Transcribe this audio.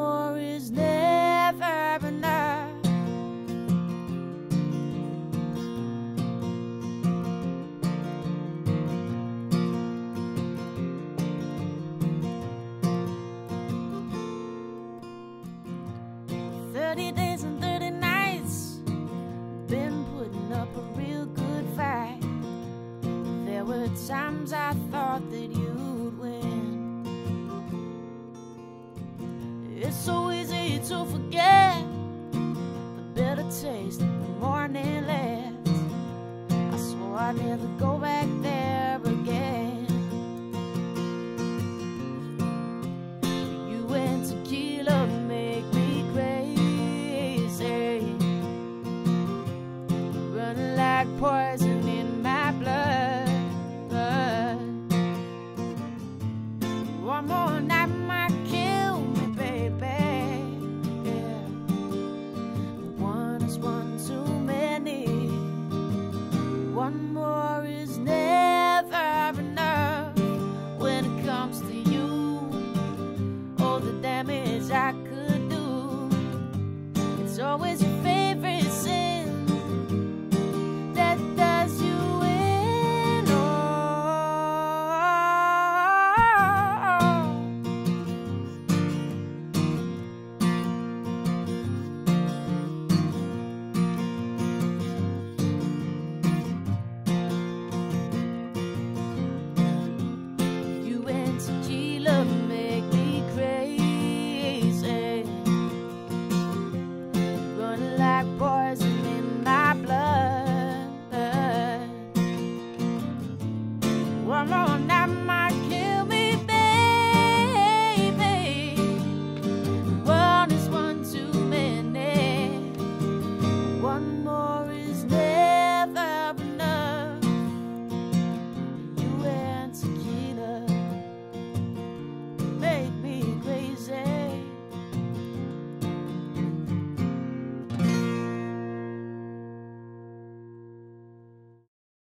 more is never enough. Thirty days and thirty nights, been putting up a real good fight. There were times I thought that you. It's so easy to forget the bitter taste the morning left. I swore I'd never go back there. comes to you, all the damage I could do, it's always